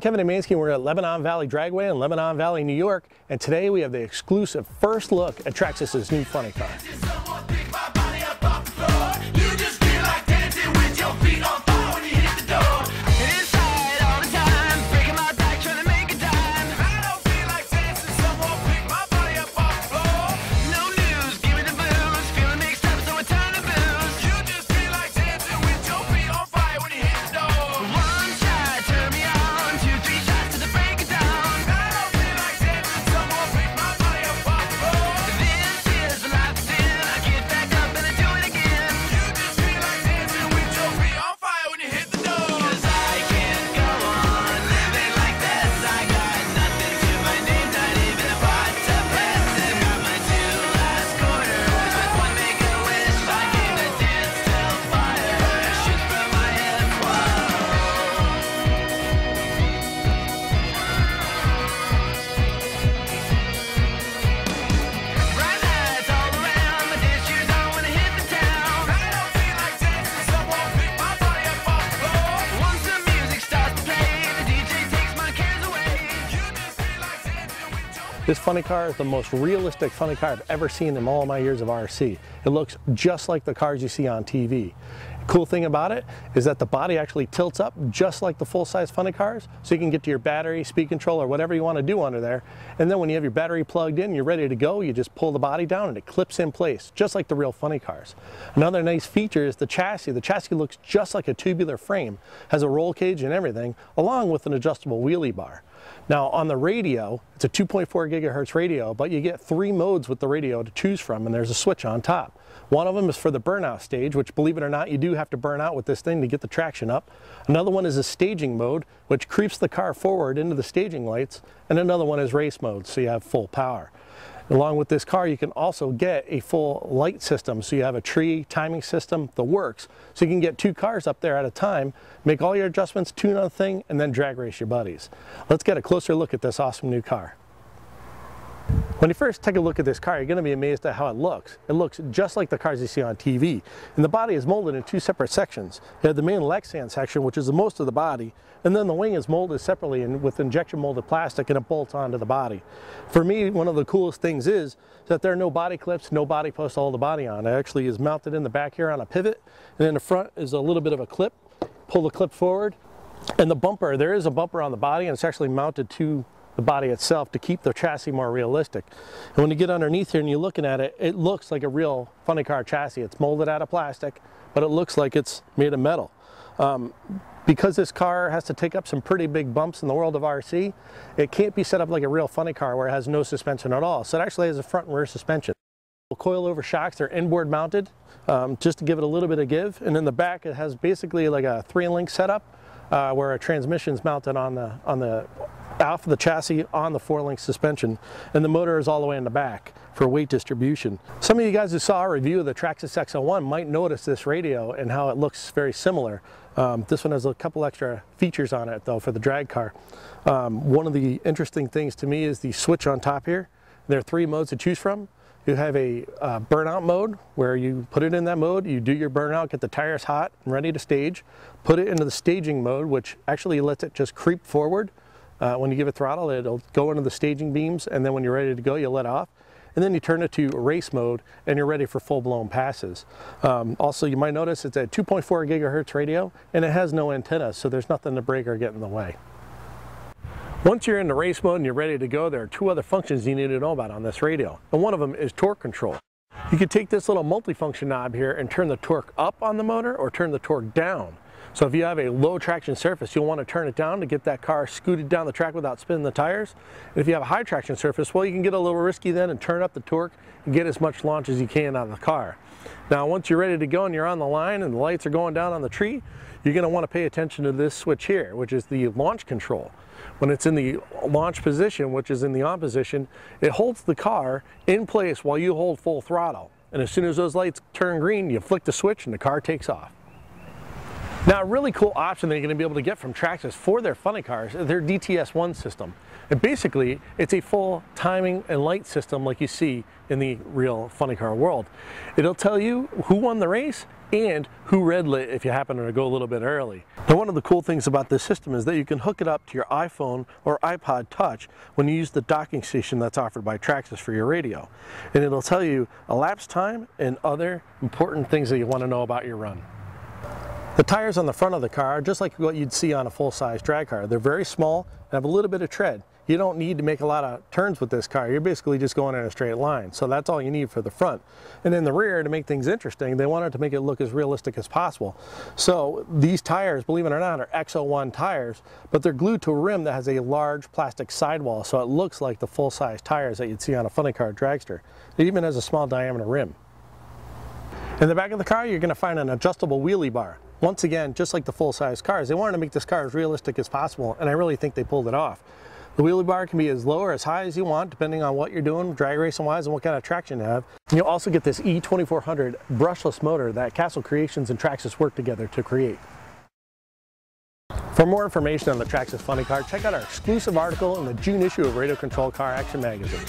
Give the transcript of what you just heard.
I'm Kevin Hetmanski. We're at Lebanon Valley Dragway in Lebanon Valley, New York, and today we have the exclusive first look at Traxxas's new funny car. This funny car is the most realistic funny car I've ever seen in all my years of RC. It looks just like the cars you see on TV. Cool thing about it is that the body actually tilts up just like the full-size funny cars, so you can get to your battery, speed control, or whatever you want to do under there. And then when you have your battery plugged in, you're ready to go, you just pull the body down and it clips in place, just like the real funny cars. Another nice feature is the chassis. The chassis looks just like a tubular frame, has a roll cage and everything, along with an adjustable wheelie bar. Now on the radio, it's a 2.4 gigahertz radio, but you get three modes with the radio to choose from and there's a switch on top. One of them is for the burnout stage, which believe it or not, you do have to burn out with this thing to get the traction up. Another one is a staging mode, which creeps the car forward into the staging lights. And another one is race mode, so you have full power. Along with this car, you can also get a full light system. So you have a tree timing system, the works. So you can get two cars up there at a time, make all your adjustments, tune on the thing, and then drag race your buddies. Let's get a closer look at this awesome new car. When you first take a look at this car, you're going to be amazed at how it looks. It looks just like the cars you see on TV. And the body is molded in two separate sections. You have the main Lexan section, which is the most of the body, and then the wing is molded separately in, with injection molded plastic and it bolts onto the body. For me, one of the coolest things is that there are no body clips, no body posts hold the body on. It actually is mounted in the back here on a pivot, and in the front is a little bit of a clip. Pull the clip forward, and the bumper, there is a bumper on the body, and it's actually mounted to the body itself to keep the chassis more realistic. And when you get underneath here and you're looking at it, it looks like a real funny car chassis. It's molded out of plastic, but it looks like it's made of metal. Um, because this car has to take up some pretty big bumps in the world of RC, it can't be set up like a real funny car where it has no suspension at all. So it actually has a front and rear suspension. Coilover shocks, they're inboard mounted um, just to give it a little bit of give. And in the back, it has basically like a three link setup uh, where a transmission is mounted on the, on the off the chassis on the four-link suspension, and the motor is all the way in the back for weight distribution. Some of you guys who saw our review of the Traxxas XO-1 might notice this radio and how it looks very similar. Um, this one has a couple extra features on it though for the drag car. Um, one of the interesting things to me is the switch on top here. There are three modes to choose from. You have a uh, burnout mode where you put it in that mode, you do your burnout, get the tires hot and ready to stage, put it into the staging mode, which actually lets it just creep forward uh, when you give it throttle, it'll go into the staging beams, and then when you're ready to go, you let off. And then you turn it to race mode, and you're ready for full-blown passes. Um, also, you might notice it's a 2.4 gigahertz radio, and it has no antenna, so there's nothing to break or get in the way. Once you're in the race mode and you're ready to go, there are two other functions you need to know about on this radio. And one of them is torque control. You can take this little multifunction knob here and turn the torque up on the motor or turn the torque down. So if you have a low traction surface, you'll want to turn it down to get that car scooted down the track without spinning the tires. And if you have a high traction surface, well, you can get a little risky then and turn up the torque and get as much launch as you can out of the car. Now, once you're ready to go and you're on the line and the lights are going down on the tree, you're going to want to pay attention to this switch here, which is the launch control. When it's in the launch position, which is in the on position, it holds the car in place while you hold full throttle. And as soon as those lights turn green, you flick the switch and the car takes off. Now a really cool option that you're going to be able to get from Traxxas for their funny cars is their DTS1 system. And basically it's a full timing and light system like you see in the real funny car world. It'll tell you who won the race and who red lit if you happen to go a little bit early. Now one of the cool things about this system is that you can hook it up to your iPhone or iPod Touch when you use the docking station that's offered by Traxxas for your radio. And it'll tell you elapsed time and other important things that you want to know about your run. The tires on the front of the car are just like what you'd see on a full-size drag car. They're very small and have a little bit of tread. You don't need to make a lot of turns with this car. You're basically just going in a straight line. So that's all you need for the front. And in the rear, to make things interesting, they wanted to make it look as realistic as possible. So these tires, believe it or not, are X01 tires, but they're glued to a rim that has a large plastic sidewall. So it looks like the full-size tires that you'd see on a funny car dragster. It even has a small diameter rim. In the back of the car, you're gonna find an adjustable wheelie bar. Once again, just like the full-size cars, they wanted to make this car as realistic as possible, and I really think they pulled it off. The wheelie bar can be as low or as high as you want, depending on what you're doing, drag racing wise, and what kind of traction you have. You'll also get this E2400 brushless motor that Castle Creations and Traxxas work together to create. For more information on the Traxxas Funny Car, check out our exclusive article in the June issue of Radio Control Car Action Magazine.